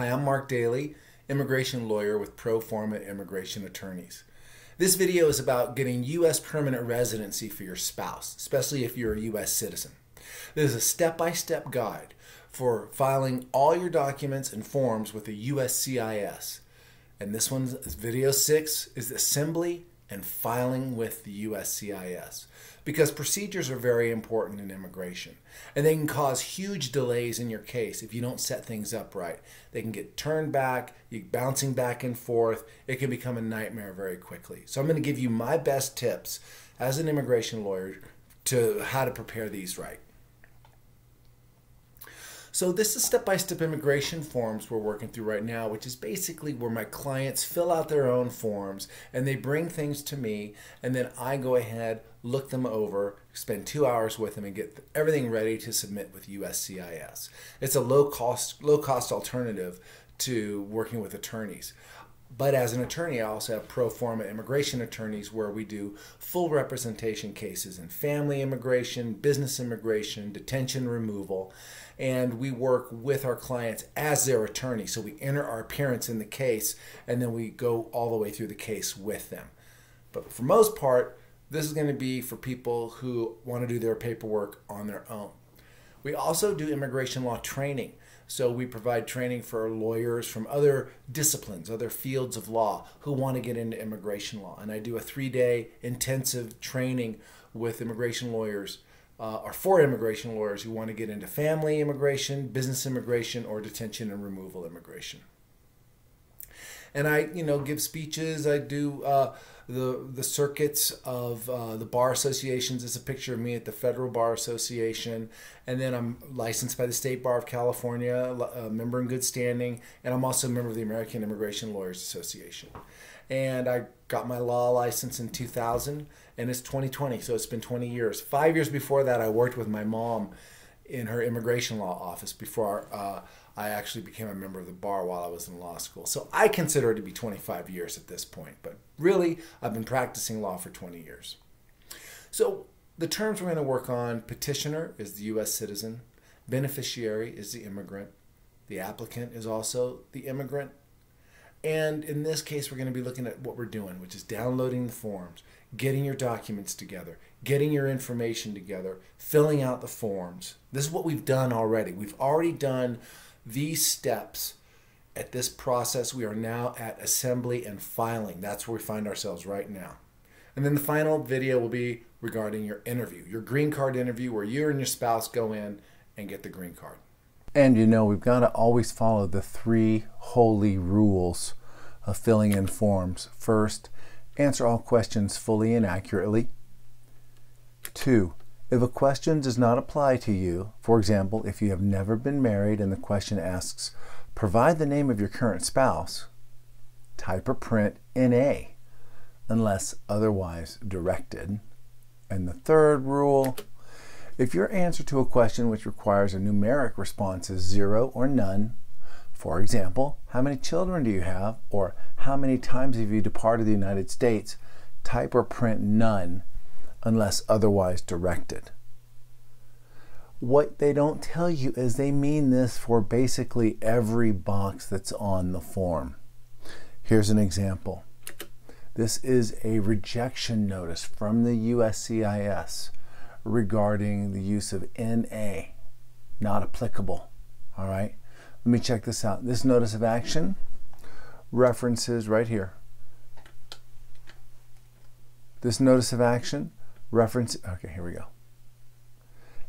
Hi, I'm Mark Daly, immigration lawyer with Pro Forma Immigration Attorneys. This video is about getting U.S. permanent residency for your spouse, especially if you're a U.S. citizen. This is a step-by-step guide for filing all your documents and forms with the USCIS. And this one's video six is assembly and filing with the USCIS because procedures are very important in immigration and they can cause huge delays in your case if you don't set things up right. They can get turned back, you bouncing back and forth. It can become a nightmare very quickly. So I'm going to give you my best tips as an immigration lawyer to how to prepare these right. So this is step-by-step immigration forms we're working through right now, which is basically where my clients fill out their own forms and they bring things to me and then I go ahead, look them over, spend two hours with them and get everything ready to submit with USCIS. It's a low cost, low cost alternative to working with attorneys. But as an attorney, I also have pro forma immigration attorneys where we do full representation cases in family immigration, business immigration, detention removal, and we work with our clients as their attorney. So we enter our appearance in the case and then we go all the way through the case with them. But for most part, this is going to be for people who want to do their paperwork on their own. We also do immigration law training. So we provide training for lawyers from other disciplines, other fields of law who want to get into immigration law. And I do a three day intensive training with immigration lawyers uh, or for immigration lawyers who want to get into family immigration, business immigration, or detention and removal immigration. And I, you know, give speeches. I do uh, the the circuits of uh, the bar associations. It's a picture of me at the Federal Bar Association, and then I'm licensed by the State Bar of California, a member in good standing, and I'm also a member of the American Immigration Lawyers Association. And I got my law license in 2000, and it's 2020, so it's been 20 years. Five years before that, I worked with my mom in her immigration law office before. Uh, I actually became a member of the bar while I was in law school. So I consider it to be 25 years at this point, but really, I've been practicing law for 20 years. So the terms we're going to work on petitioner is the U.S. citizen, beneficiary is the immigrant, the applicant is also the immigrant. And in this case, we're going to be looking at what we're doing, which is downloading the forms, getting your documents together, getting your information together, filling out the forms. This is what we've done already. We've already done these steps at this process, we are now at assembly and filing. That's where we find ourselves right now. And then the final video will be regarding your interview, your green card interview, where you and your spouse go in and get the green card. And you know, we've got to always follow the three holy rules of filling in forms. First, answer all questions fully and accurately. Two, if a question does not apply to you, for example, if you have never been married and the question asks, provide the name of your current spouse, type or print NA unless otherwise directed. And the third rule, if your answer to a question which requires a numeric response is zero or none, for example, how many children do you have, or how many times have you departed the United States, type or print none unless otherwise directed. What they don't tell you is they mean this for basically every box that's on the form. Here's an example. This is a rejection notice from the USCIS regarding the use of NA, not applicable. All right, let me check this out. This notice of action references right here. This notice of action Reference, okay, here we go.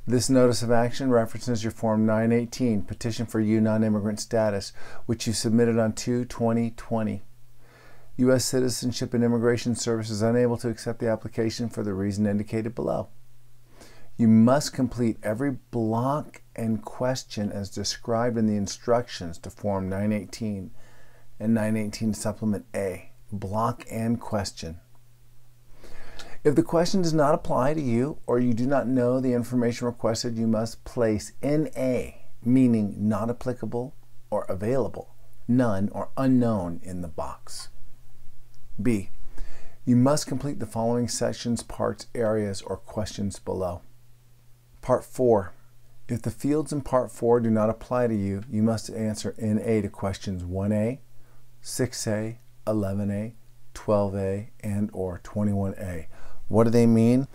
This notice of action references your Form 918, Petition for U Non-Immigrant Status, which you submitted on 2-2020. U.S. Citizenship and Immigration Service is unable to accept the application for the reason indicated below. You must complete every block and question as described in the instructions to Form 918 and 918 Supplement A. Block and question. If the question does not apply to you or you do not know the information requested, you must place NA, meaning not applicable or available, none or unknown in the box. B. You must complete the following sections, parts, areas, or questions below. Part 4. If the fields in Part 4 do not apply to you, you must answer NA to questions 1A, 6A, 11A, 12A, and or 21A. What do they mean?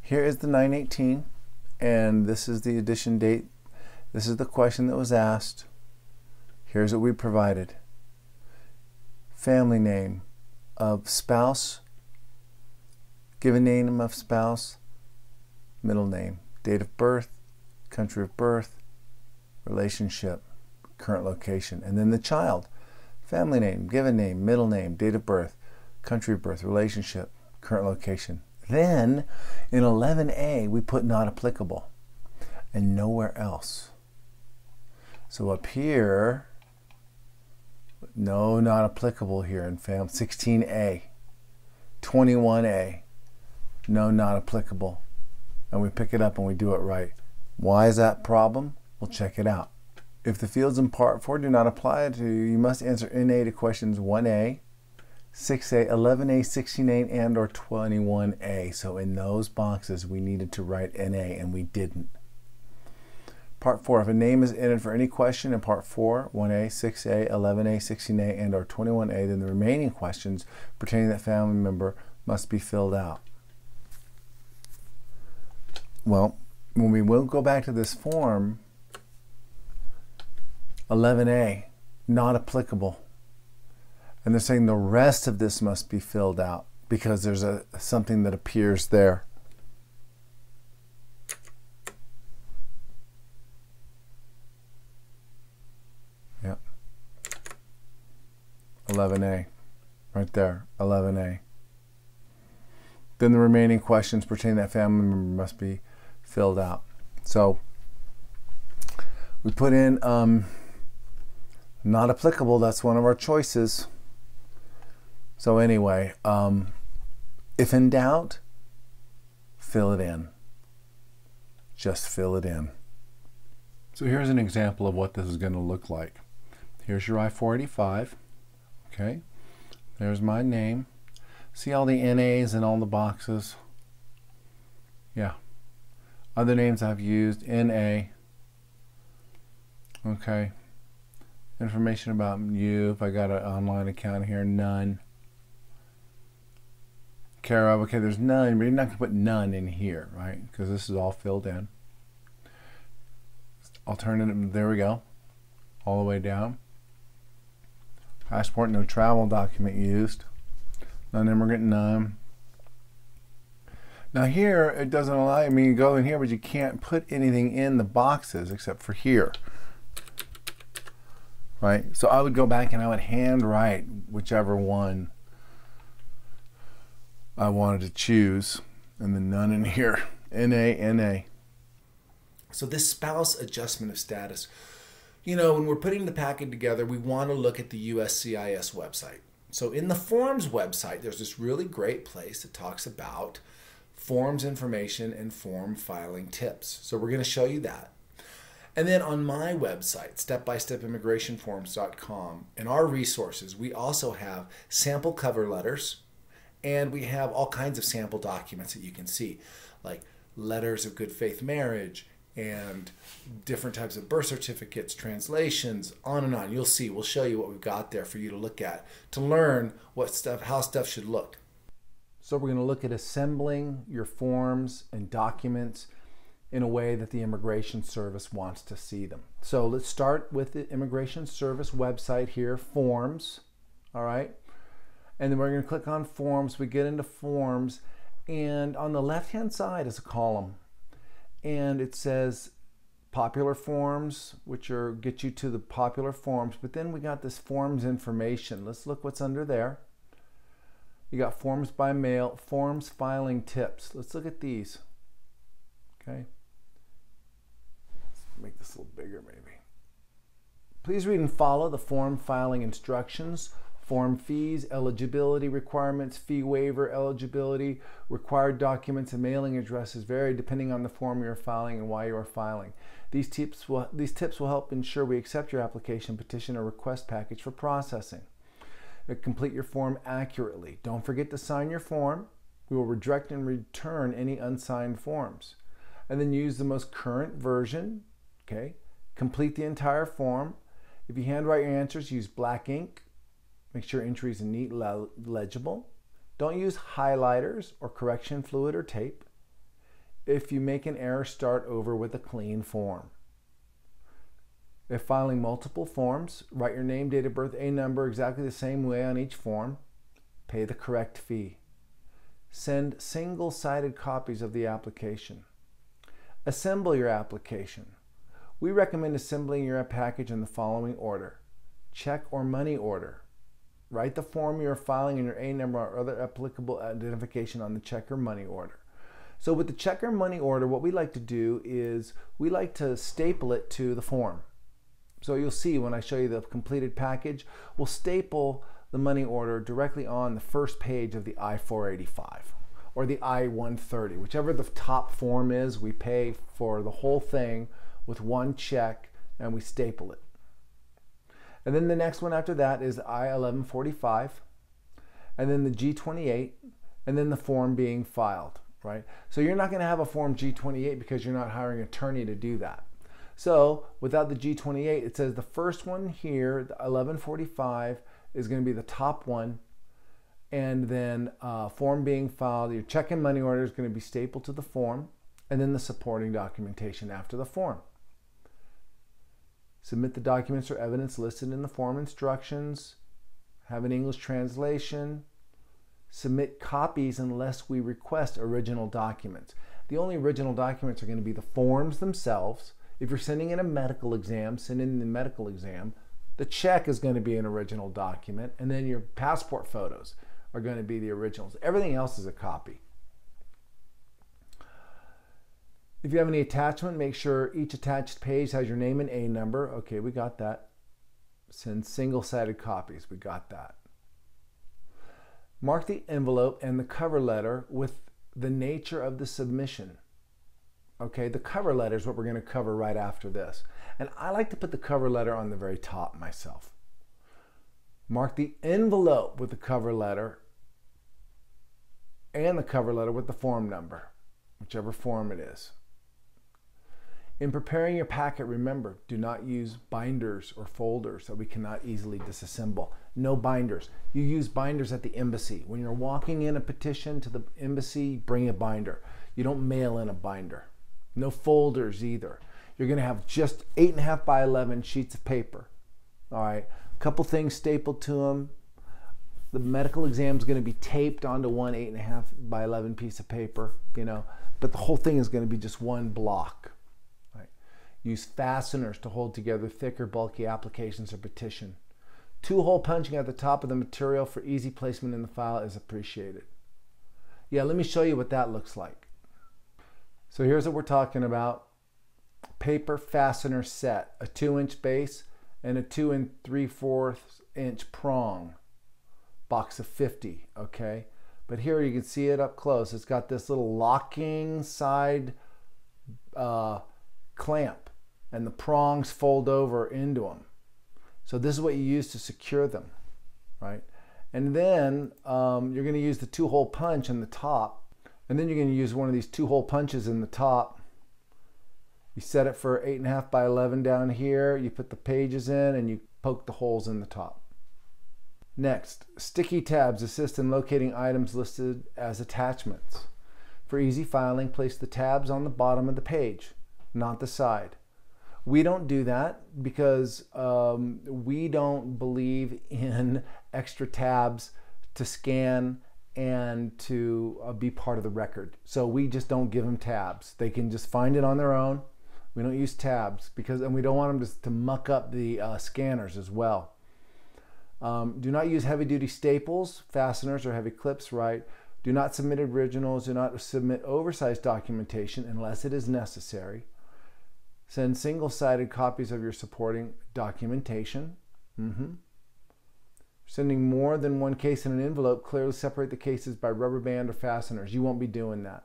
Here is the 918, and this is the addition date. This is the question that was asked. Here's what we provided. Family name of spouse, given name of spouse, middle name, date of birth, country of birth, relationship, current location, and then the child, family name, given name, middle name, date of birth, country of birth, relationship, current location. Then in 11a, we put not applicable and nowhere else. So up here, no, not applicable here in FAM 16a, 21a, no, not applicable. And we pick it up and we do it right. Why is that problem? We'll check it out. If the fields in part 4 do not apply to you, you must answer NA to questions 1A, 6A, 11A, 16A, and or 21A. So in those boxes, we needed to write NA and we didn't. Part 4, if a name is entered for any question in Part 4, 1A, 6A, 11A, 16A, and or 21A, then the remaining questions pertaining to that family member must be filled out. Well, when we will go back to this form, 11a, not applicable. And they're saying the rest of this must be filled out because there's a something that appears there. Yep. 11a, right there, 11a. Then the remaining questions pertaining to that family member must be filled out. So we put in um, not applicable. That's one of our choices. So anyway, um, if in doubt, fill it in. Just fill it in. So here's an example of what this is going to look like. Here's your I-485. Okay. There's my name. See all the NAs and all the boxes? Yeah. Other names I've used, NA. Okay. Information about you, if I got an online account here, none. Care of, okay, there's none, but you're not going to put none in here, right? Because this is all filled in. Alternative, there we go. All the way down. Passport, no travel document used. Non-immigrant, none. Now here, it doesn't allow you, I mean, you go in here, but you can't put anything in the boxes except for here. Right? So I would go back and I would handwrite whichever one I wanted to choose. And then none in here. NA, NA. So this spouse adjustment of status, you know, when we're putting the packet together, we want to look at the USCIS website. So in the forms website, there's this really great place that talks about forms information and form filing tips. So we're going to show you that. And then on my website, stepbystepimmigrationforms.com, in our resources, we also have sample cover letters and we have all kinds of sample documents that you can see, like letters of good faith marriage and different types of birth certificates, translations, on and on. You'll see, we'll show you what we've got there for you to look at to learn what stuff, how stuff should look. So we're going to look at assembling your forms and documents in a way that the Immigration Service wants to see them. So let's start with the Immigration Service website here, Forms, all right? And then we're going to click on Forms. We get into Forms, and on the left-hand side is a column, and it says popular forms, which are get you to the popular forms. But then we got this forms information. Let's look what's under there. You got forms by mail, forms filing tips. Let's look at these. Okay. Let's make this a little bigger maybe. Please read and follow the form filing instructions, form fees, eligibility requirements, fee waiver eligibility, required documents and mailing addresses vary depending on the form you're filing and why you are filing. These tips will, these tips will help ensure we accept your application, petition, or request package for processing Uh, complete your form accurately. Don't forget to sign your form. We will reject and return any unsigned forms. And then use the most current version Okay? Complete the entire form. If you handwrite your answers, use black ink. Make sure entries are neat, legible. Don't use highlighters or correction fluid or tape. If you make an error, start over with a clean form. If filing multiple forms, write your name, date of birth, a number exactly the same way on each form. Pay the correct fee. Send single-sided copies of the application. Assemble your application. We recommend assembling your package in the following order. Check or money order. Write the form you are filing and your A number or other applicable identification on the check or money order. So with the check or money order, what we like to do is we like to staple it to the form. So you'll see when I show you the completed package, we'll staple the money order directly on the first page of the I-485 or the I-130, whichever the top form is, we pay for the whole thing with one check and we staple it. And then the next one after that is I-1145 and then the G28 and then the form being filed, right? So you're not gonna have a form G28 because you're not hiring an attorney to do that. So without the G28, it says the first one here, the 1145, is going to be the top one. And then uh, form being filed, your check and money order is going to be stapled to the form, and then the supporting documentation after the form. Submit the documents or evidence listed in the form instructions. Have an English translation. Submit copies unless we request original documents. The only original documents are going to be the forms themselves if you're sending in a medical exam, send in the medical exam. The check is going to be an original document, and then your passport photos are going to be the originals. Everything else is a copy. If you have any attachment, make sure each attached page has your name and A number. Okay, we got that. Send single-sided copies. We got that. Mark the envelope and the cover letter with the nature of the submission. Okay, the cover letter is what we're going to cover right after this. And I like to put the cover letter on the very top myself. Mark the envelope with the cover letter and the cover letter with the form number, whichever form it is. In preparing your packet, remember, do not use binders or folders that we cannot easily disassemble. No binders. You use binders at the embassy. When you're walking in a petition to the embassy, bring a binder. You don't mail in a binder. No folders either. You're going to have just 8.5 by 11 sheets of paper. All right, a couple things stapled to them. The medical exam is going to be taped onto one 8.5 by 11 piece of paper, you know, but the whole thing is going to be just one block. Right? Use fasteners to hold together thicker, bulky applications or petition. Two-hole punching at the top of the material for easy placement in the file is appreciated. Yeah, let me show you what that looks like. So here's what we're talking about. Paper fastener set, a two inch base and a two and three fourths inch prong. Box of 50, okay? But here you can see it up close. It's got this little locking side uh, clamp and the prongs fold over into them. So this is what you use to secure them, right? And then um, you're gonna use the two hole punch in the top and then you're going to use one of these two hole punches in the top. You set it for 8.5 by 11 down here. You put the pages in and you poke the holes in the top. Next, sticky tabs assist in locating items listed as attachments. For easy filing, place the tabs on the bottom of the page, not the side. We don't do that because um, we don't believe in extra tabs to scan and to uh, be part of the record. So we just don't give them tabs. They can just find it on their own. We don't use tabs because, and we don't want them to, to muck up the uh, scanners as well. Um, do not use heavy duty staples, fasteners, or heavy clips, right? Do not submit originals. Do not submit oversized documentation unless it is necessary. Send single sided copies of your supporting documentation. Mm -hmm. Sending more than one case in an envelope, clearly separate the cases by rubber band or fasteners. You won't be doing that.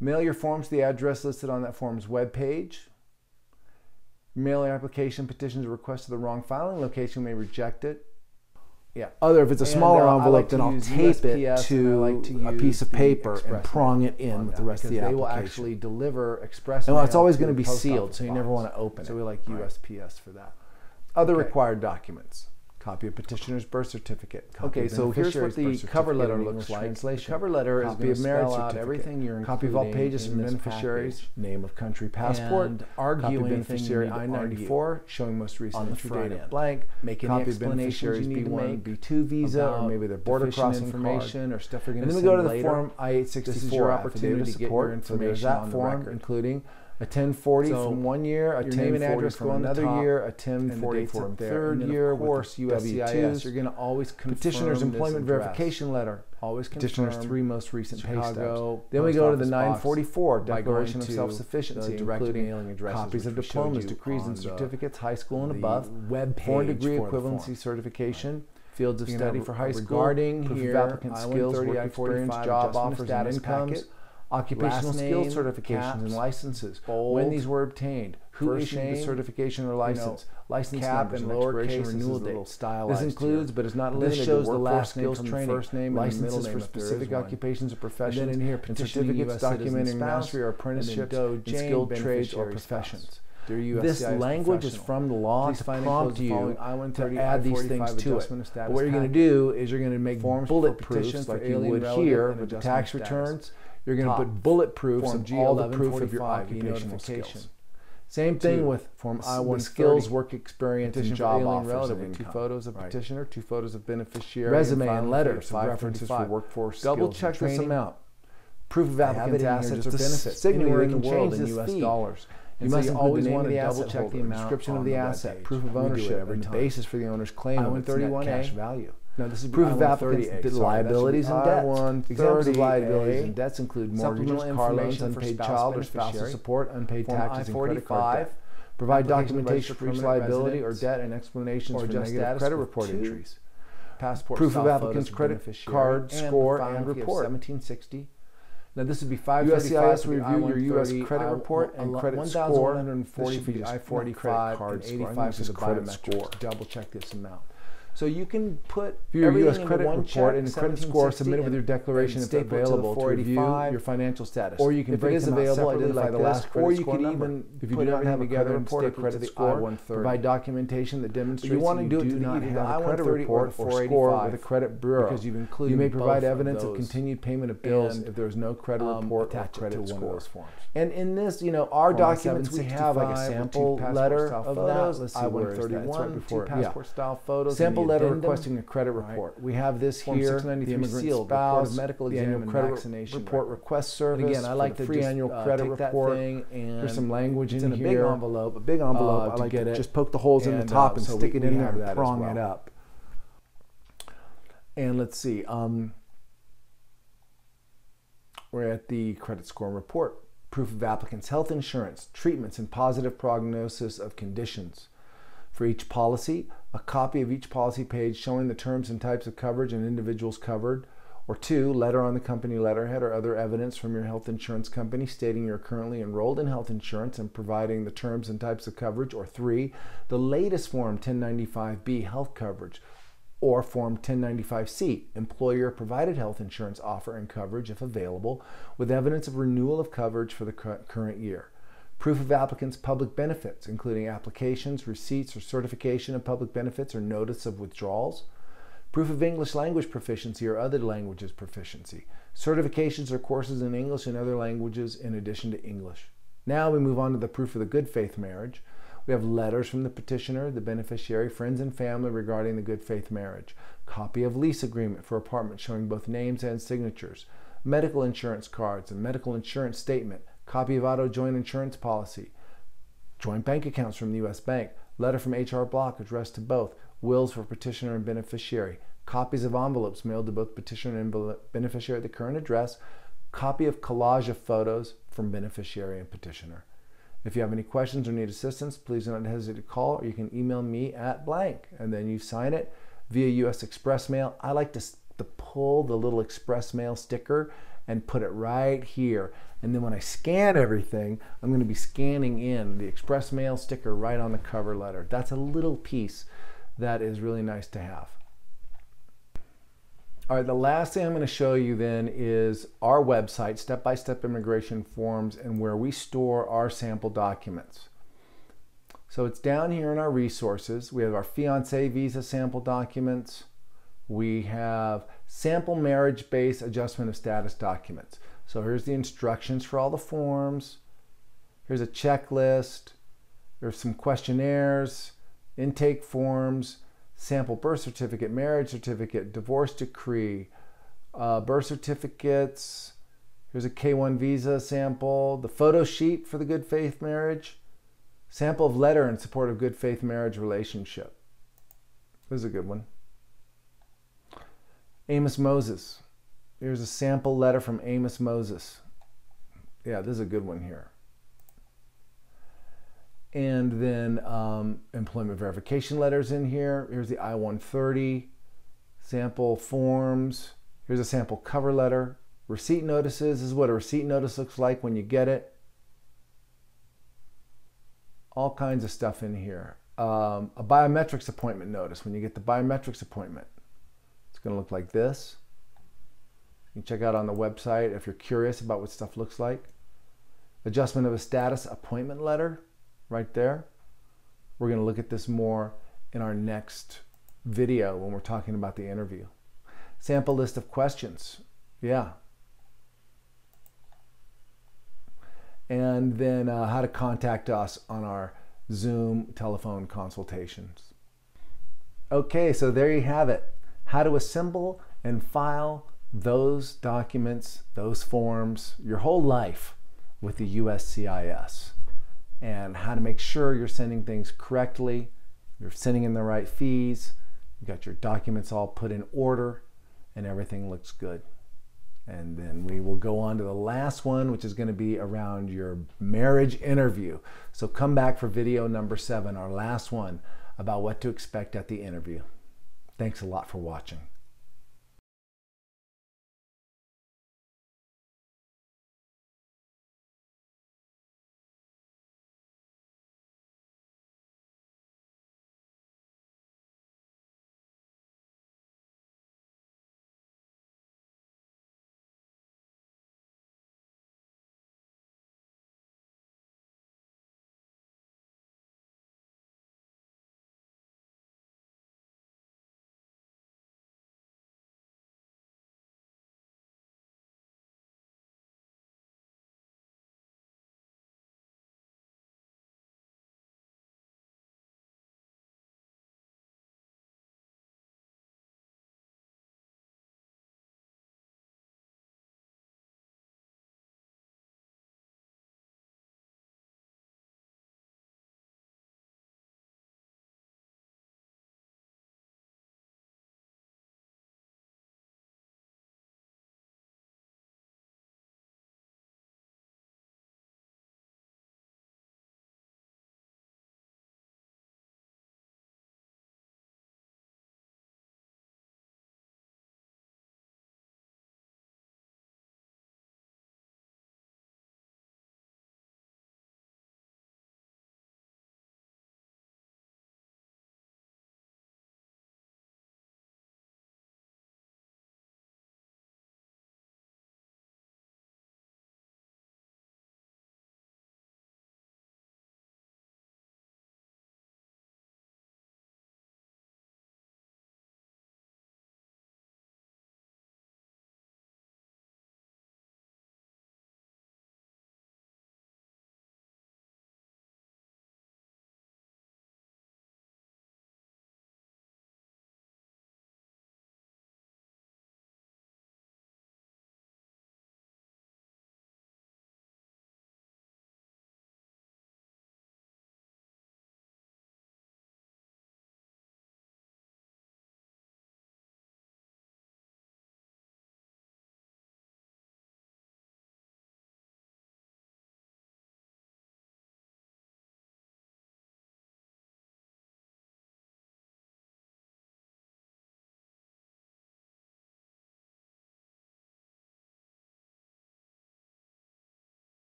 Mail your forms to the address listed on that form's web page. Mail your application petitions or request to the wrong filing location may reject it. Yeah. Other, if it's a And, smaller uh, envelope, like then I'll tape it to, like to a piece of paper and prong it in with the rest of the because they will actually deliver express well, it's always going to be sealed, so you never want to open it. So we like Right. USPS for that. Other Okay. required documents. Copy of petitioner's birth certificate. Copy Okay, so here's what the cover letter looks like. The translation. cover letter is Copy going of to marriage spell out everything you're Copy of all pages from beneficiaries. package. Name of country passport. And copy argue of beneficiary you need to I-94 showing most recent entry date of blank. Make copy beneficiaries you need B1, make B2 visa, or maybe their border crossing information card. or stuff you're gonna then we go to the later. form I-864. This is your opportunity to get your support. Information that on the form, record. including a 1040 So from one year, a your name and 1040 address from go on the another top, year, a and the 1040 from there. third then, of year course, USCIS. You're going to always confirm Petitioner's employment address. verification letter. Always Petitioner's three most recent pay stubs. Then we go to the 944 Declaration of Self-Sufficiency, including mailing addresses, copies of which we showed diplomas, you degrees, and certificates, high school and above, web foreign degree equivalency certification, Fields of You're study have for high school, regarding proof here, of applicant skills, work experience, job offers, and status incomes, packet, occupational last skills name, certifications caps, and licenses, bold, when these were obtained, who issued the certification or license, license cap numbers, and and expiration lowercase renewal date. This includes, here. but is not This limited shows to the last skills training, first name and licenses for name if specific occupations or And professions, then in here, and certificates documenting mastery or and then apprenticeship Doe in skilled trades or professions. This language is from the law Please to and prompt you to I-130, add these I-45 things to it. adjustment of But status what you're going to do is you're going to make Forms for bullet petitions proofs like you would here with the tax returns. You're going to put bullet proofs Form of all the proof of your G1145, occupational skills. Same thing Two, with Form I-1 s- skills, work experience, and job offers relative and two photos of Right. petitioner, two photos of beneficiary, resume and fee letters, of references for workforce Double skills check and this amount. Proof of applicant's assets or benefits. you in the world in U.S. fee. Dollars. You And so must you always want to double check the amount description of the the asset, webpage. proof of We do it ownership, every and the basis for the owner's claim of its net 131A. cash value. No, this is Proof of applicant's liabilities and debts. I-130A. Examples of liabilities and debts include mortgages, car loans, unpaid child or spousal support, unpaid taxes, and credit card I-45. debt. Provide documentation for each liability or debt and explanations for negative credit report entries. passport Proof of applicant's credit card, score, and report. 1760. Now this would be 535 USCIS the review your US credit I- report and credit score. 1140 This for be I-45 not credit card and score. I think 85 for the credit biometrics. score. Double check this amount. So you can put View your U.S. credit one report check, and credit score 1760, submitted with your declaration if available to review your financial status. or you can if break it is available, identify like the last credit or you score can number. even if you put do not have a credit report or staple it to credit score, I-130. provide documentation that demonstrates But you want to do do not have a credit I-130 or report or score with a credit bureau. because you've included you may provide evidence of, continued payment of bills if there is no credit um, report or credit score. those forms. And in this, you know, our documents we have like a 765 with two sample letter of photos. that. Let's see, where is that? Right I-131, before two. Passport style photos. Sample and letter addendum, requesting a credit right? report. We have this Form here, the immigrant sealed, report of medical the annual credit vaccination report request service. again, I like the free just, annual uh, credit report. thing and There's some language it's in, in a here. big envelope, a big envelope. uh, I to like get to it. just poke the holes in the top uh, and so stick we- it in there and that prong well. it up. And let's see. Um, we're at the credit score report. Proof of applicant's health insurance, treatments, and positive prognosis of conditions. For each policy, a copy of each policy page showing the terms and types of coverage and individuals covered. Or two, letter on the company letterhead or other evidence from your health insurance company stating you're currently enrolled in health insurance and providing the terms and types of coverage. Or three, the latest Form 1095B health coverage or Form 1095C, employer provided health insurance offer and coverage if available, with evidence of renewal of coverage for the current year. Proof of applicant's public benefits, including applications, receipts, or certification of public benefits or notice of withdrawals. Proof of English language proficiency or other languages proficiency. Certifications or courses in English and other languages in addition to English. Now we move on to the proof of the good faith marriage. We have letters from the petitioner, the beneficiary, friends, and family regarding the good faith marriage. Copy of lease agreement for apartment showing both names and signatures. Medical insurance cards and medical insurance statement. Copy of auto joint insurance policy. Joint bank accounts from the U.S. Bank. Letter from HR Block addressed to both. Wills for petitioner and beneficiary. Copies of envelopes mailed to both petitioner and beneficiary at the current address. Copy of collage of photos from beneficiary and petitioner. If you have any questions or need assistance, please do not hesitate to call or you can email me at blank and then you sign it via US Express Mail. I like to, to pull the little Express Mail sticker and put it right here. And then when I scan everything, I'm going to be scanning in the Express Mail sticker right on the cover letter. That's a little piece that is really nice to have. All right, the last thing I'm going to show you then is our website, Step by Step Immigration Forms, and where we store our sample documents. So it's down here in our resources. We have our fiance visa sample documents. We have sample marriage based adjustment of status documents. So here's the instructions for all the forms. Here's a checklist. There's some questionnaires, intake forms, sample birth certificate, marriage certificate, divorce decree, uh, birth certificates. Here's a K1 visa sample, the photo sheet for the good faith marriage, sample of letter in support of good faith marriage relationship. This is a good one. Amos Moses. Here's a sample letter from Amos Moses. Yeah, this is a good one here. And then um, employment verification letters in here. Here's the I-130 sample forms. Here's a sample cover letter. Receipt notices this is what a receipt notice looks like when you get it. All kinds of stuff in here. Um, a biometrics appointment notice when you get the biometrics appointment. It's going to look like this. You can check out on the website if you're curious about what stuff looks like. Adjustment of a status appointment letter right there. We're going to look at this more in our next video when we're talking about the interview. Sample list of questions. Yeah. And then uh, how to contact us on our Zoom telephone consultations. Okay, so there you have it. How to assemble and file those documents, those forms, your whole life with the USCIS and how to make sure you're sending things correctly, you're sending in the right fees, you got your documents all put in order, and everything looks good. And then we will go on to the last one, which is going to be around your marriage interview. So come back for video number seven, our last one, about what to expect at the interview. Thanks a lot for watching.